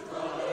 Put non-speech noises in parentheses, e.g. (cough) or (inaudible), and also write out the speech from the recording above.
Christ. (laughs)